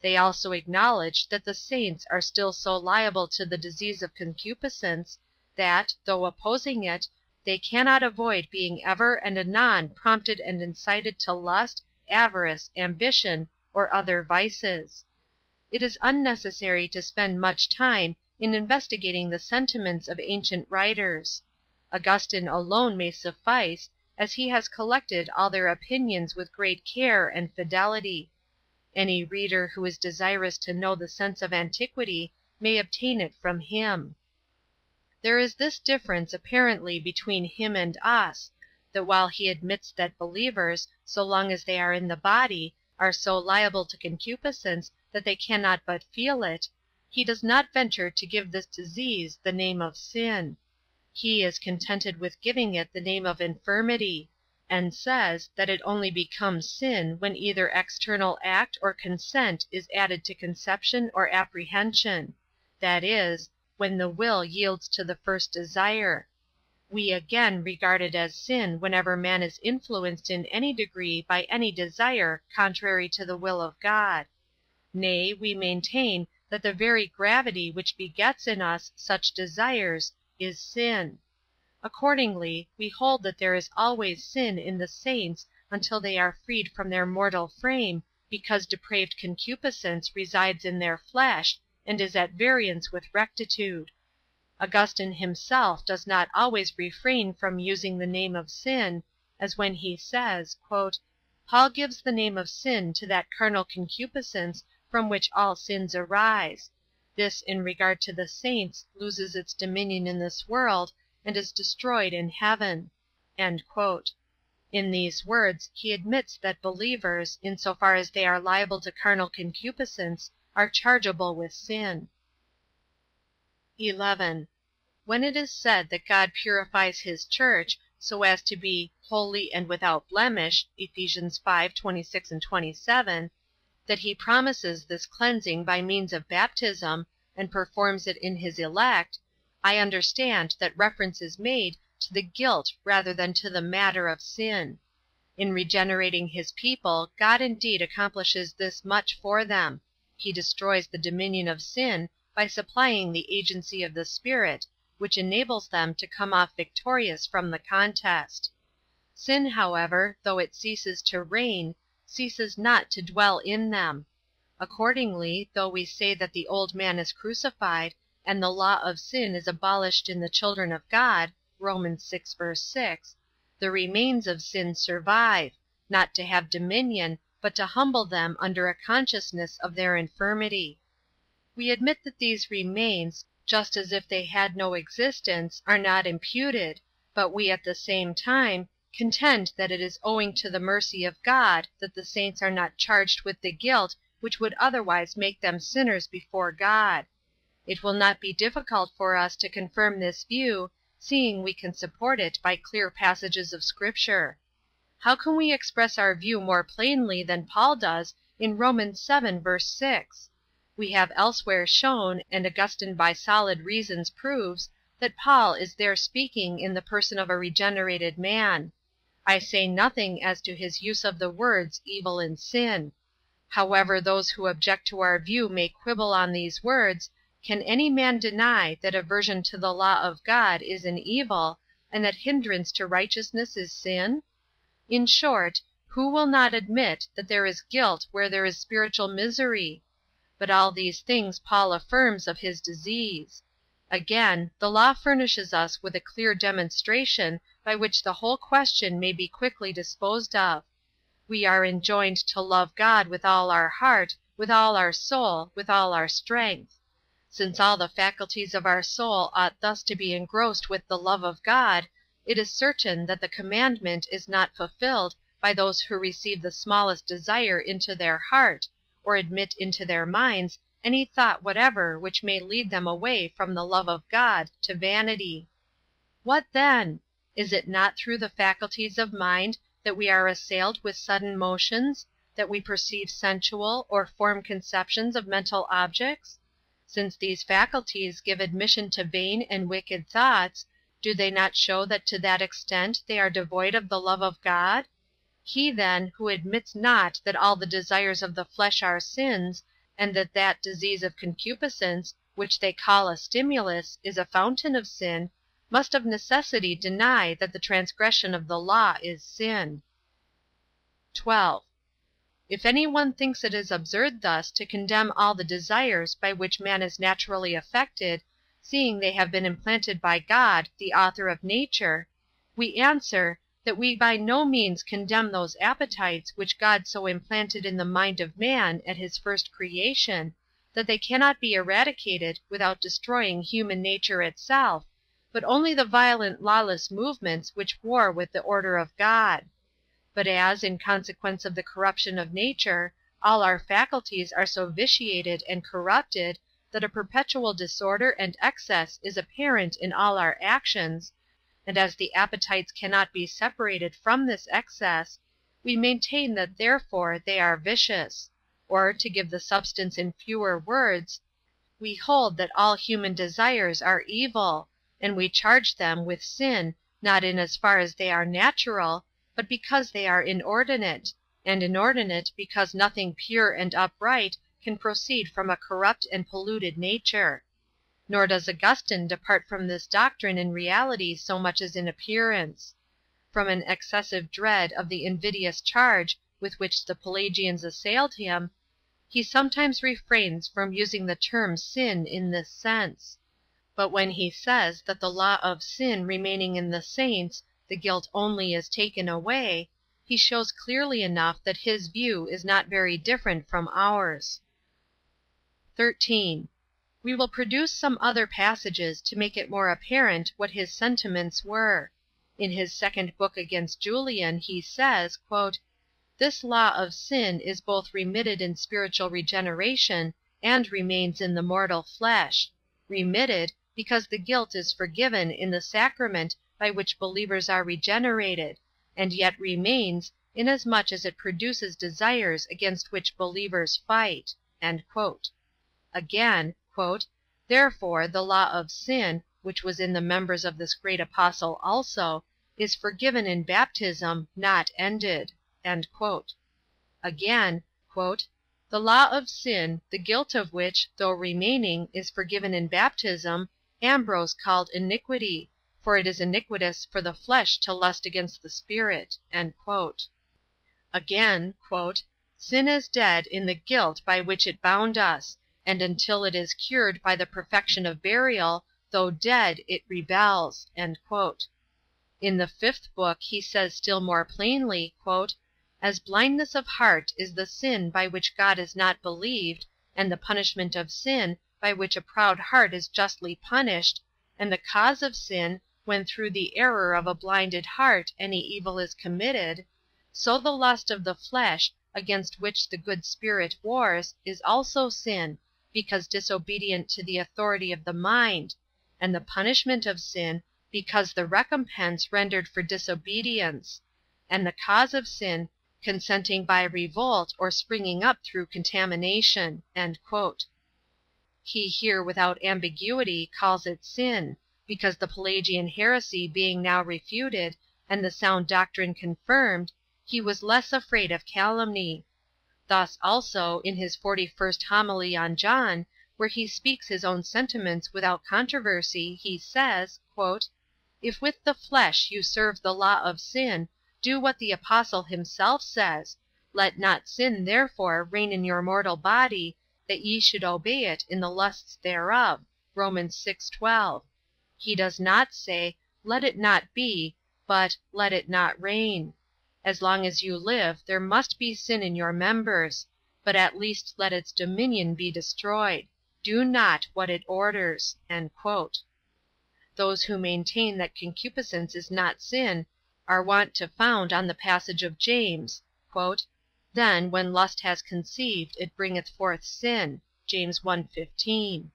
They also acknowledge that the saints are still so liable to the disease of concupiscence, that, though opposing it, they cannot avoid being ever and anon prompted and incited to lust, avarice, ambition, or other vices. It is unnecessary to spend much time in investigating the sentiments of ancient writers. Augustine alone may suffice, as he has collected all their opinions with great care and fidelity. Any reader who is desirous to know the sense of antiquity may obtain it from him. There is this difference apparently between him and us, that while he admits that believers, so long as they are in the body, are so liable to concupiscence that they cannot but feel it, he does not venture to give this disease the name of sin. He is contented with giving it the name of infirmity; and says, that it only becomes sin when either external act or consent is added to conception or apprehension; that is, when the will yields to the first desire. We again regard it as sin whenever man is influenced in any degree by any desire contrary to the will of God. Nay, we maintain that the very pravity which begets in us such desires is sin. Accordingly, we hold that there is always sin in the saints until they are freed from their mortal frame, because depraved concupiscence resides in their flesh, and is at variance with rectitude. Augustine himself does not always refrain from using the name of sin, as when he says, "Paul gives the name of sin to that carnal concupiscence from which all sins arise. This in regard to the saints loses its dominion in this world, and is destroyed in heaven." In these words he admits that believers, in so far as they are liable to carnal concupiscence, are chargeable with sin. 11. When it is said that God purifies his church, so as to be "holy and without blemish," Eph. 5, 26, 27, that he promises this cleansing by means of baptism, and performs it in his elect, I understand that reference is made to the guilt rather than to the matter of sin. In regenerating his people God indeed accomplishes this much for them: he destroys the dominion of sin by supplying the agency of the Spirit, which enables them to come off victorious from the contest. Sin, however, though it ceases to reign, ceases not to dwell in them. Accordingly, though we say that the old man is crucified, and the law of sin is abolished in the children of God, Rom. 6:6, the remains of sin survive, not to have dominion, but to humble them under a consciousness of their infirmity. We admit that these remains, just as if they had no existence, are not imputed, but we at the same time contend that it is owing to the mercy of God that the saints are not charged with the guilt which would otherwise make them sinners before God. It will not be difficult for us to confirm this view, seeing we can support it by clear passages of Scripture. How can we express our view more plainly than Paul does in Rom. 7, verse 6? We have elsewhere shown, and Augustine by solid reasons proves, that Paul is there speaking in the person of a regenerated man. I say nothing as to his use of the words evil and sin. However those who object to our view may quibble on these words, can any man deny that aversion to the law of God is an evil, and that hindrance to righteousness is sin? In short, who will not admit that there is guilt where there is spiritual misery? But all these things Paul affirms of his disease. Again, the law furnishes us with a clear demonstration by which the whole question may be quickly disposed of. We are enjoined to love God with all our heart, with all our soul, with all our strength. Since all the faculties of our soul ought thus to be engrossed with the love of God, it is certain that the commandment is not fulfilled by those who receive the smallest desire into their heart, or admit into their minds any thought whatever which may lead them away from the love of God to vanity. What then? Is it not through the faculties of mind that we are assailed with sudden motions, that we perceive sensual or form conceptions of mental objects? Since these faculties give admission to vain and wicked thoughts, do they not show that to that extent they are devoid of the love of God? He, then, who admits not that all the desires of the flesh are sins, and that that disease of concupiscence, which they call a stimulus, is a fountain of sin, must of necessity deny that the transgression of the law is sin. 12. If any one thinks it is absurd thus to condemn all the desires by which man is naturally affected, seeing they have been implanted by God, the author of nature, we answer, that we by no means condemn those appetites which God so implanted in the mind of man at his first creation, that they cannot be eradicated without destroying human nature itself, but only the violent lawless movements which war with the order of God. But as, in consequence of the corruption of nature, all our faculties are so vitiated and corrupted that a perpetual disorder and excess is apparent in all our actions, and as the appetites cannot be separated from this excess, we maintain that therefore they are vicious; or, to give the substance in fewer words, we hold that all human desires are evil, and we charge them with sin not in as far as they are natural, but because they are inordinate, and inordinate because nothing pure and upright can proceed from a corrupt and polluted nature. Nor does Augustine depart from this doctrine in reality so much as in appearance. From an excessive dread of the invidious charge with which the Pelagians assailed him, he sometimes refrains from using the term sin in this sense. But when he says that the law of sin remaining in the saints the guilt only is taken away, he shows clearly enough that his view is not very different from ours. 13. We will produce some other passages to make it more apparent what his sentiments were. In his second book against Julian, he says, "This law of sin is both remitted in spiritual regeneration and remains in the mortal flesh; remitted, because the guilt is forgiven in the sacrament by which believers are regenerated, and yet remains, inasmuch as it produces desires against which believers fight." Again, "Therefore the law of sin, which was in the members of this great apostle also, is forgiven in baptism, not ended." Again, "The law of sin, the guilt of which, though remaining, is forgiven in baptism, Ambrose called iniquity for it is iniquitous for the flesh to lust against the Spirit." Again, "Sin is dead in the guilt by which it bound us, and until it is cured by the perfection of burial, though dead it rebels." In the fifth book he says still more plainly, "As blindness of heart is the sin by which God is not believed, and the punishment of sin, by which a proud heart is justly punished, and the cause of sin, when through the error of a blinded heart any evil is committed, so the lust of the flesh, against which the good Spirit wars, is also sin, because disobedient to the authority of the mind; and the punishment of sin, because the recompense rendered for disobedience; and the cause of sin, consenting by revolt or springing up through contamination." He here without ambiguity calls it sin because the Pelagian heresy being now refuted, and the sound doctrine confirmed, he was less afraid of calumny. Thus also, in his forty first homily on John, where he speaks his own sentiments without controversy, he says, "If with the flesh you serve the law of sin, do what the apostle himself says, Let not sin therefore reign in your mortal body, that ye should obey it in the lusts thereof. Rom. 6:12. He does not say, Let it not be, but Let it not reign. As long as you live there must be sin in your members, but at least let its dominion be destroyed. Do not what it orders." Those who maintain that concupiscence is not sin are wont to found on the passage of James, "Then, when lust has conceived, it bringeth forth sin." James 1:15.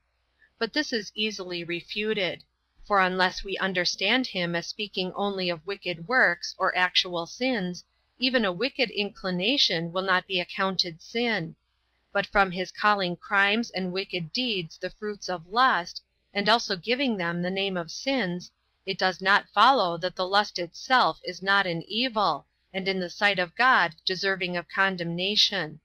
But this is easily refuted. For unless we understand him as speaking only of wicked works, or actual sins, even a wicked inclination will not be accounted sin; but from his calling crimes and wicked deeds the fruits of lust, and also giving them the name of sins, it does not follow that the lust itself is not an evil, and in the sight of God deserving of condemnation.